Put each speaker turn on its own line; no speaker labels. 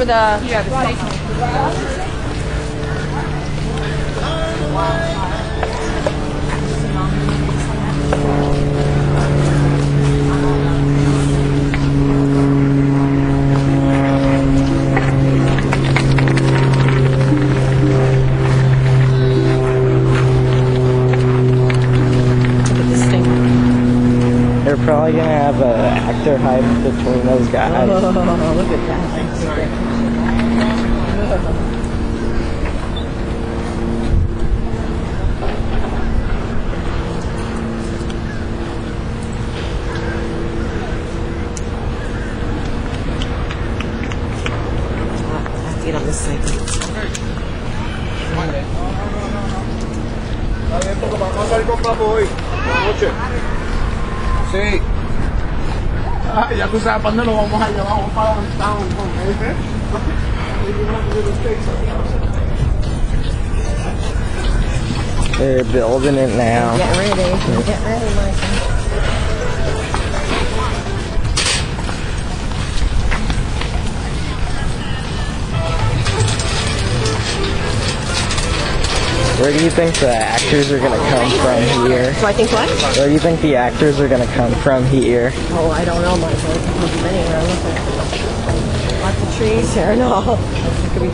for the. Look
probably gonna have an actor hype between those guys.
Oh, look at that. I have to get on this side.
Vamos a salir con papo hoy. Buenas noches. Sí. Ah, ya tú sabes para dónde nos vamos a llevar. Vamos para downtown. ¿eh?
They're building it now.
Get ready. Get ready, Michael.
Where do you think the actors are gonna come from here?
So I think what?
Where do you think the actors are gonna come from here?
Oh, I don't know, Michael. There's many around. Look at Lots of trees here. and be